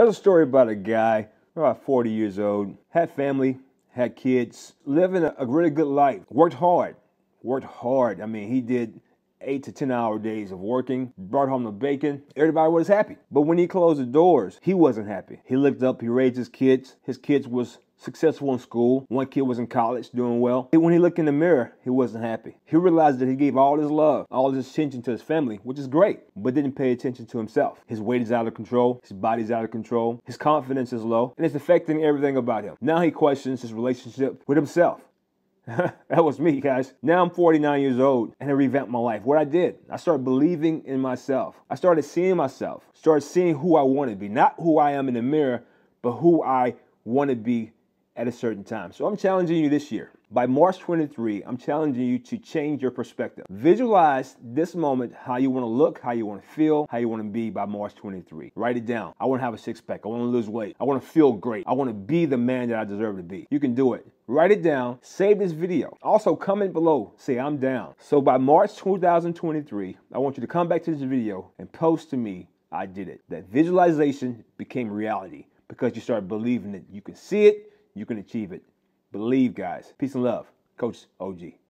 There's a story about a guy, about 40 years old, had family, had kids, living a, a really good life, worked hard, worked hard. I mean, he did eight to 10 hour days of working, brought home the bacon. Everybody was happy. But when he closed the doors, he wasn't happy. He looked up, he raised his kids. His kids was successful in school. One kid was in college doing well. When he looked in the mirror, he wasn't happy. He realized that he gave all his love, all his attention to his family, which is great, but didn't pay attention to himself. His weight is out of control. His body's out of control. His confidence is low, and it's affecting everything about him. Now he questions his relationship with himself. that was me, guys. Now I'm 49 years old and I revamped my life. What I did, I started believing in myself. I started seeing myself, started seeing who I want to be, not who I am in the mirror, but who I want to be at a certain time. So I'm challenging you this year. By March 23, I'm challenging you to change your perspective. Visualize this moment, how you want to look, how you want to feel, how you want to be by March 23. Write it down. I want to have a six pack. I want to lose weight. I want to feel great. I want to be the man that I deserve to be. You can do it. Write it down. Save this video. Also, comment below. Say, I'm down. So by March 2023, I want you to come back to this video and post to me, I did it. That visualization became reality because you started believing it. You can see it, you can achieve it. Believe, guys. Peace and love. Coach OG.